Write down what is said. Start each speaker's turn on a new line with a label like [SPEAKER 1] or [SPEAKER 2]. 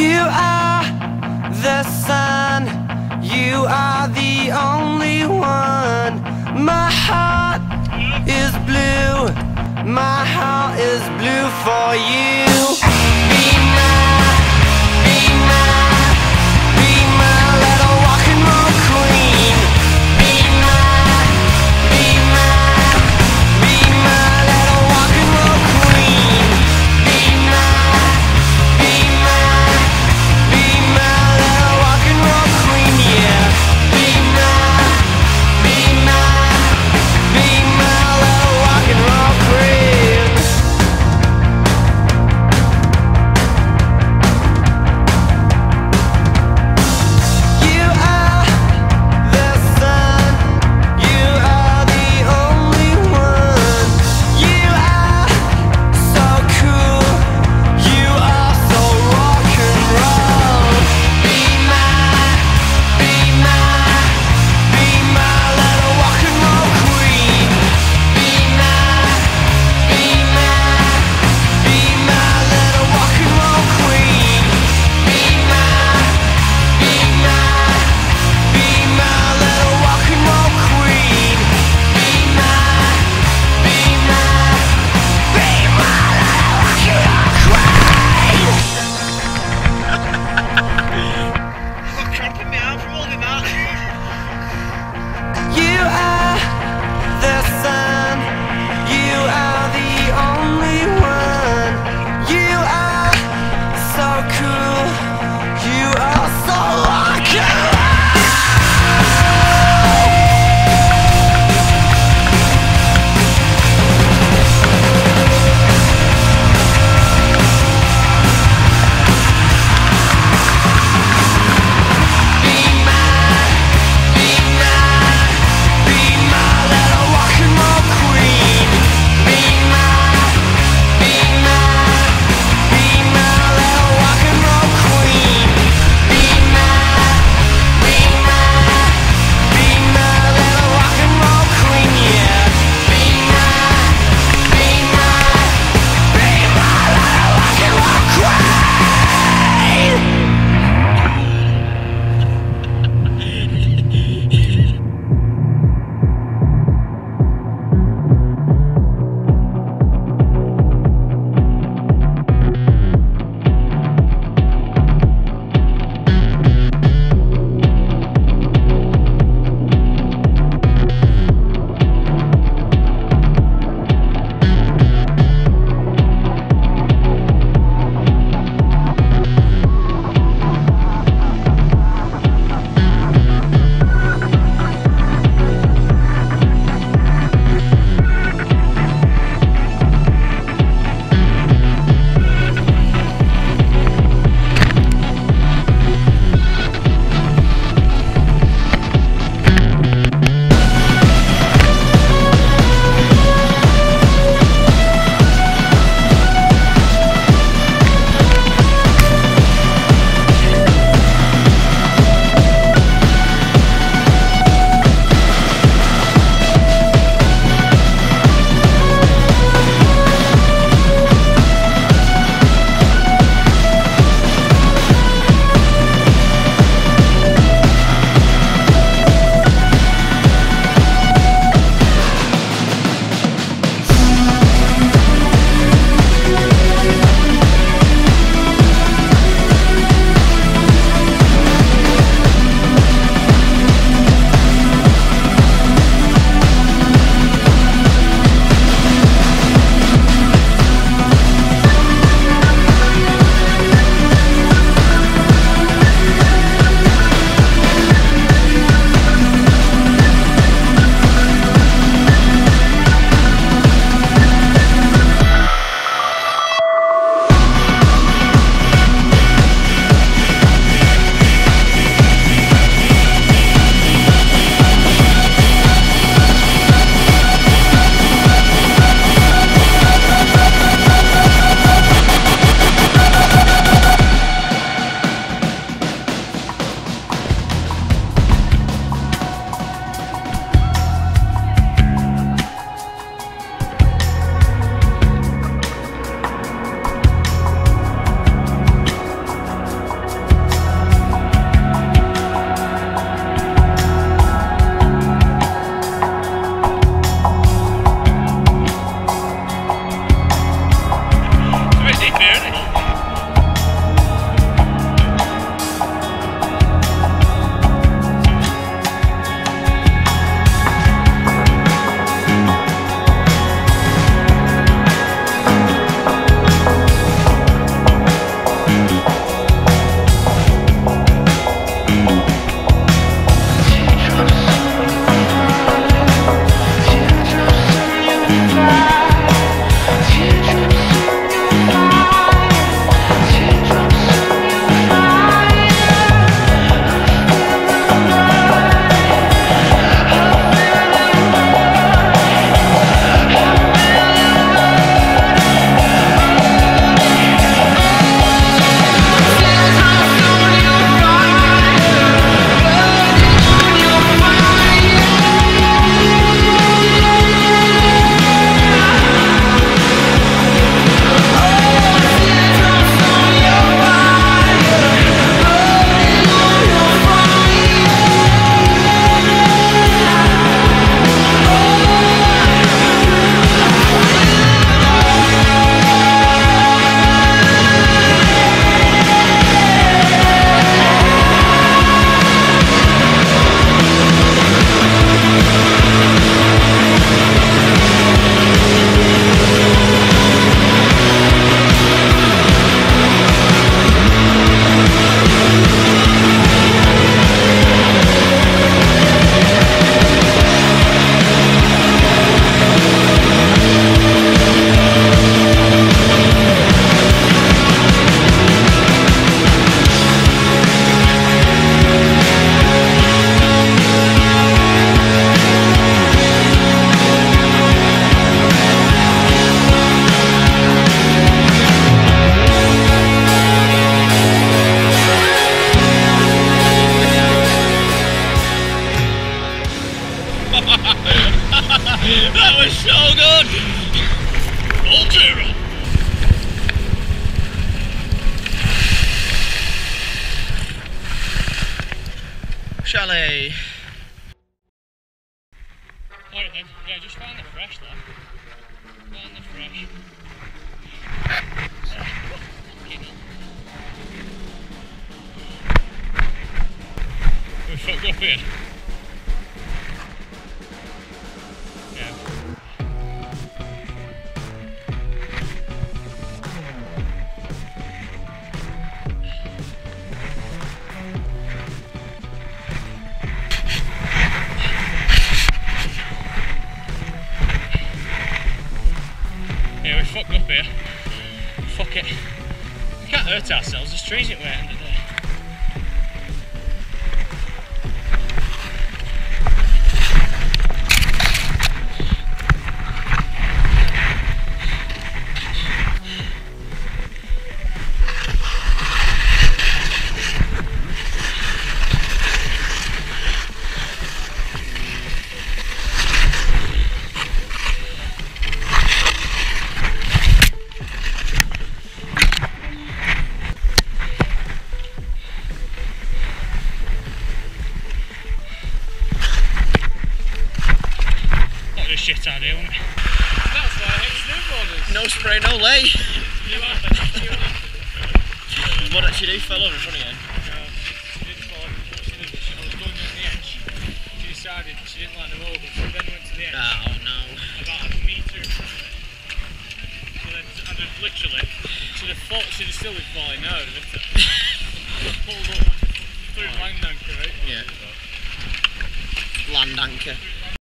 [SPEAKER 1] You are the sun, you are the only one. My heart is blue, my heart is blue for you.
[SPEAKER 2] Alright then, yeah, just find the fresh though. Find the fresh. We fucked up here. Up here. Fuck it. We can't hurt ourselves, there's trees in the shit out here, wasn't it?
[SPEAKER 3] That's like ex-snowboarders.
[SPEAKER 4] No spray, no lay.
[SPEAKER 3] You have it. You have it.
[SPEAKER 4] What actually do fell over in front of you?
[SPEAKER 3] Uh, she didn't fall over. What she did was she I was going on the edge. She decided she didn't like the road, but she then went to the edge.
[SPEAKER 4] Oh no.
[SPEAKER 3] about a metre in front of it. So then literally, she'd have, fall, she'd have still been falling out of it. Pulled up, threw land anchor out.
[SPEAKER 4] Yeah. Land anchor.